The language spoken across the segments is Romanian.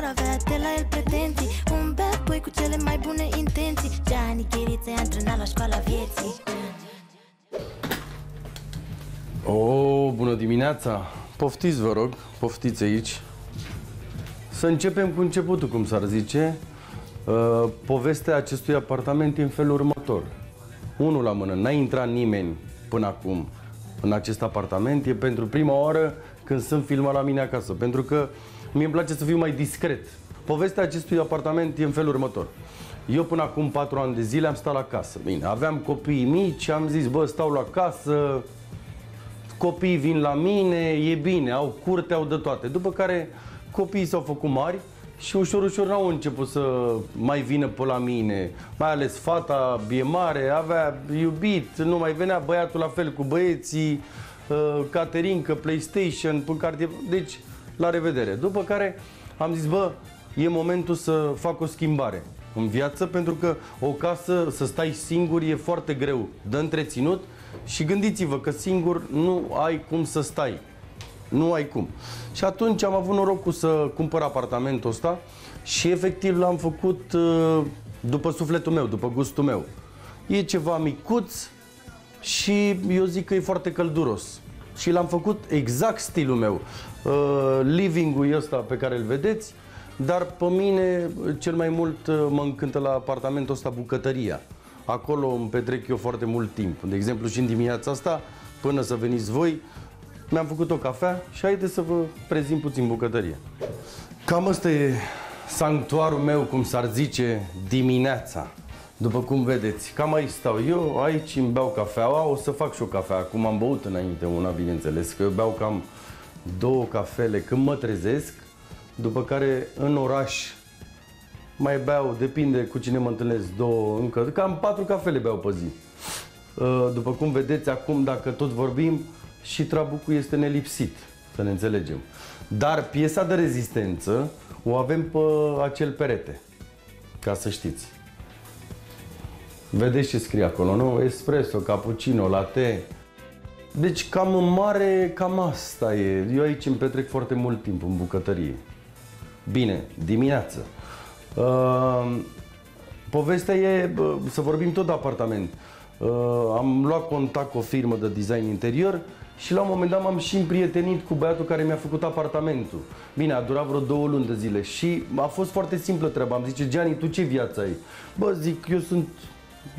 vor avea de la el pretenții Un bad boy cu cele mai bune intenții Gianni Chiriță i-a antrenat la școala vieții O, bună dimineața! Poftiți, vă rog, poftiți aici. Să începem cu începutul, cum s-ar zice. Uh, povestea acestui apartament e în felul următor. Unul la mână, n-a intrat nimeni până acum în acest apartament. E pentru prima oară când sunt filmat la mine acasă, pentru că mie îmi place să fiu mai discret. Povestea acestui apartament e în felul următor. Eu până acum patru ani de zile am stat la casă. Bine, aveam copii mici, am zis, bă, stau la casă, copiii vin la mine, e bine, au curte, au de toate. După care copiii s-au făcut mari și ușor, ușor n-au început să mai vină pe la mine. Mai ales fata e mare, avea iubit, nu mai venea băiatul la fel cu băieții, uh, Caterinca, PlayStation, pe cartier. Deci, la revedere. După care am zis, bă, e momentul să fac o schimbare în viață, pentru că o casă, să stai singur, e foarte greu de întreținut și gândiți-vă că singur nu ai cum să stai. Nu ai cum. Și atunci am avut norocul să cumpăr apartamentul ăsta și efectiv l-am făcut uh, după sufletul meu, după gustul meu. E ceva micuț și eu zic că e foarte călduros. Și l-am făcut exact stilul meu. Uh, living-ul ăsta pe care îl vedeți, dar pe mine cel mai mult uh, mă încântă la apartamentul ăsta bucătăria. Acolo îmi petrec eu foarte mult timp. De exemplu și în dimineața asta, până să veniți voi, mi-am făcut o cafea și haideți să vă prezint puțin bucătăria. Cam ăsta e sanctuarul meu, cum s-ar zice, dimineața. După cum vedeți, cam aici stau eu, aici îmi beau cafeaua, o să fac și o cafea. Acum am băut înainte una, bineînțeles, că eu beau cam două cafele când mă trezesc, după care în oraș mai beau, depinde cu cine mă întâlnesc, două, încă, cam patru cafele beau pe zi. Uh, după cum vedeți acum, dacă tot vorbim, și trabucul este nelipsit, să ne înțelegem. Dar piesa de rezistență o avem pe acel perete, ca să știți. Vedeți ce scrie acolo, nu? Espresso, cappuccino, latte. Deci cam în mare, cam asta e. Eu aici îmi petrec foarte mult timp în bucătărie. Bine, dimineață. Uh, povestea e, să vorbim tot de apartament. Uh, am luat contact cu o firmă de design interior și la un moment dat m-am și împrietenit cu băiatul care mi-a făcut apartamentul. Bine, a durat vreo două luni de zile și a fost foarte simplă treaba. Am zice, Gianni, tu ce viață ai? Bă, zic, eu sunt,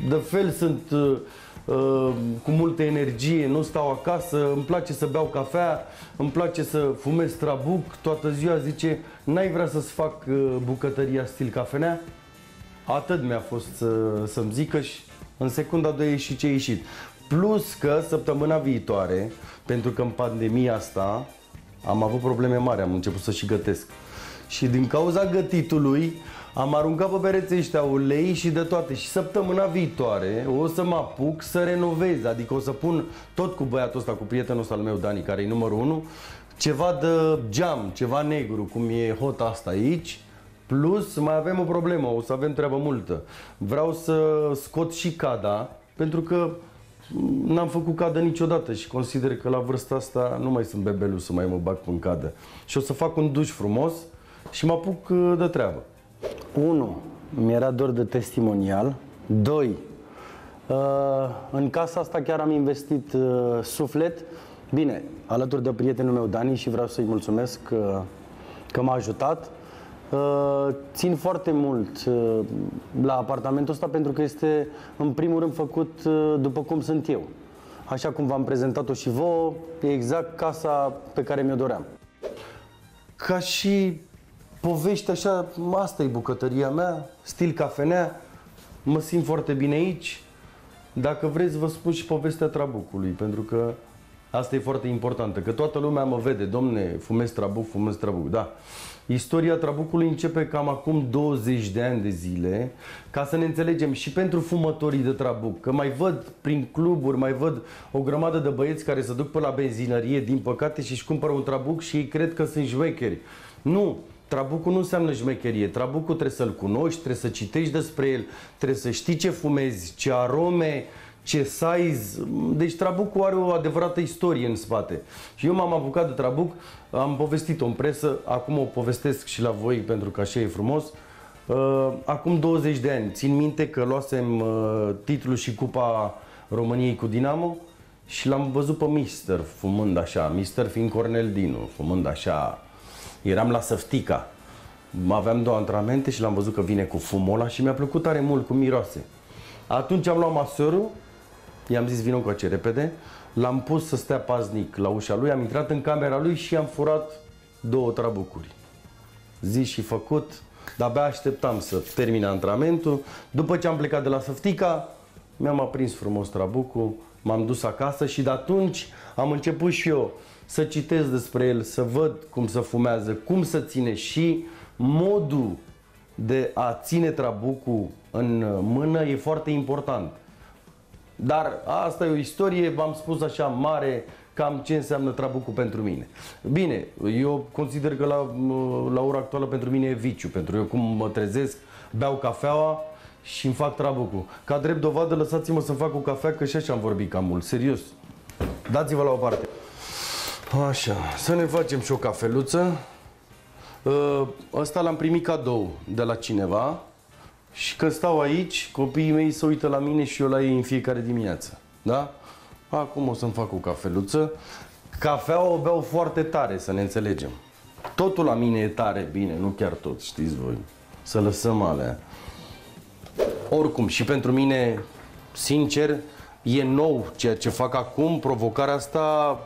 de fel sunt uh, uh, cu multă energie, nu stau acasă, îmi place să beau cafea, îmi place să fumez trabuc toată ziua. Zice, n-ai vrea să-ți fac uh, bucătăria stil cafenea? Atât mi-a fost să, să-mi zică și în secunda 2 a ieșit ce a ieșit. Plus că săptămâna viitoare, pentru că în pandemia asta am avut probleme mari, am început să și gătesc. Și din cauza gătitului am aruncat pe pereții ăștia ulei și de toate. Și săptămâna viitoare o să mă apuc să renovez, adică o să pun tot cu băiatul ăsta, cu prietenul ăsta al meu, Dani, care e numărul 1, ceva de geam, ceva negru, cum e hot asta aici, Plus, mai avem o problemă, o să avem treabă multă. Vreau să scot și cada, pentru că n-am făcut cadă niciodată și consider că la vârsta asta nu mai sunt bebelu să mai mă bag în cadă. Și o să fac un duș frumos și mă apuc uh, de treabă. 1. Mi-era dor de testimonial. 2. Uh, în casa asta chiar am investit uh, suflet. Bine, alături de prietenul meu Dani și vreau să-i mulțumesc că, că m-a ajutat. Uh, țin foarte mult uh, la apartamentul ăsta pentru că este în primul rând făcut uh, după cum sunt eu. Așa cum v-am prezentat-o și vouă, e exact casa pe care mi-o doream. Ca și povești așa, asta e bucătăria mea, stil cafenea, mă simt foarte bine aici. Dacă vreți, vă spun și povestea trabucului, pentru că asta e foarte importantă, că toată lumea mă vede, domne, fumez trabuc, fumez trabuc, da. Istoria Trabucului începe cam acum 20 de ani de zile, ca să ne înțelegem și pentru fumătorii de trabuc, că mai văd prin cluburi, mai văd o grămadă de băieți care se duc pe la benzinărie, din păcate, și își cumpără un trabuc și ei cred că sunt șmecheri. Nu, Trabucul nu înseamnă șmecherie. Trabucul trebuie să-l cunoști, trebuie să citești despre el, trebuie să știi ce fumezi, ce arome, ce size. Deci trabucul are o adevărată istorie în spate. Și eu m-am apucat de trabuc, am povestit-o în presă, acum o povestesc și la voi pentru că așa e frumos. Uh, acum 20 de ani, țin minte că luasem uh, titlul și cupa României cu Dinamo și l-am văzut pe Mister fumând așa, Mister fiind Cornel Dinu, fumând așa. Eram la Săftica. Aveam două antrenamente și l-am văzut că vine cu fumola și mi-a plăcut tare mult cu miroase. Atunci am luat masorul, i-am zis vină cu repede, l-am pus să stea paznic la ușa lui, am intrat în camera lui și am furat două trabucuri. Zi și făcut, de-abia așteptam să termine antrenamentul. După ce am plecat de la Săftica, mi-am aprins frumos trabucul, m-am dus acasă și de atunci am început și eu să citesc despre el, să văd cum să fumează, cum să ține și modul de a ține trabucul în mână e foarte important. Dar asta e o istorie, v-am spus așa, mare, cam ce înseamnă trabucul pentru mine. Bine, eu consider că la, la ora actuală pentru mine e viciu, pentru că eu cum mă trezesc, beau cafeaua și îmi fac trabucul. Ca drept dovadă, lăsați-mă să fac o cafea, că și așa am vorbit cam mult, serios. Dați-vă la o parte. Așa, să ne facem și o cafeluță. Ăsta l-am primit cadou de la cineva și când stau aici, copiii mei se uită la mine și eu la ei în fiecare dimineață. Da? Acum o să-mi fac o cafeluță. Cafea o beau foarte tare, să ne înțelegem. Totul la mine e tare, bine, nu chiar tot, știți voi. Să lăsăm alea. Oricum, și pentru mine, sincer, e nou ceea ce fac acum, provocarea asta,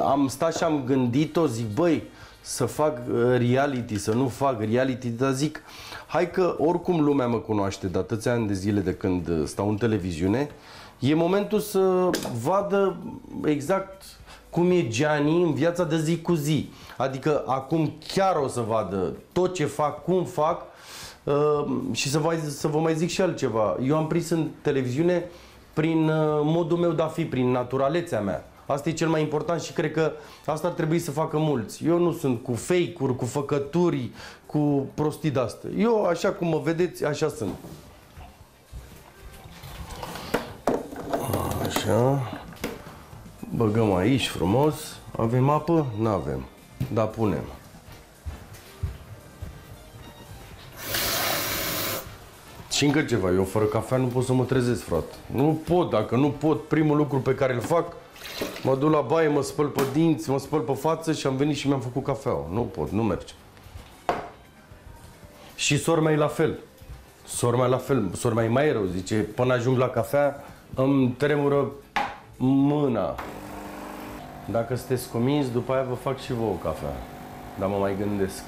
am stat și am gândit-o, zic, băi, să fac uh, reality, să nu fac reality, dar zic, hai că oricum lumea mă cunoaște de atâția ani de zile de când uh, stau în televiziune, e momentul să vadă exact cum e Gianni în viața de zi cu zi. Adică acum chiar o să vadă tot ce fac, cum fac uh, și să vă, să vă mai zic și altceva. Eu am prins în televiziune prin modul meu de a fi, prin naturalețea mea. Asta e cel mai important și cred că asta ar trebui să facă mulți. Eu nu sunt cu fake-uri, cu făcături, cu prostii de-astea. Eu, așa cum mă vedeți, așa sunt. Așa. Băgăm aici frumos. Avem apă? Nu avem. Da, punem. Și încă ceva, eu fără cafea nu pot să mă trezesc, frate. Nu pot, dacă nu pot, primul lucru pe care îl fac Mă duc la baie, mă spăl pe dinți, mă spăl pe față și am venit și mi-am făcut cafeaua. Nu pot, nu merge. Și sor mai la fel. Sor mai la fel, sor mai mai rău, zice, până ajung la cafea, îmi tremură mâna. Dacă sunteți convins, după aia vă fac și vouă cafea. Dar mă mai gândesc.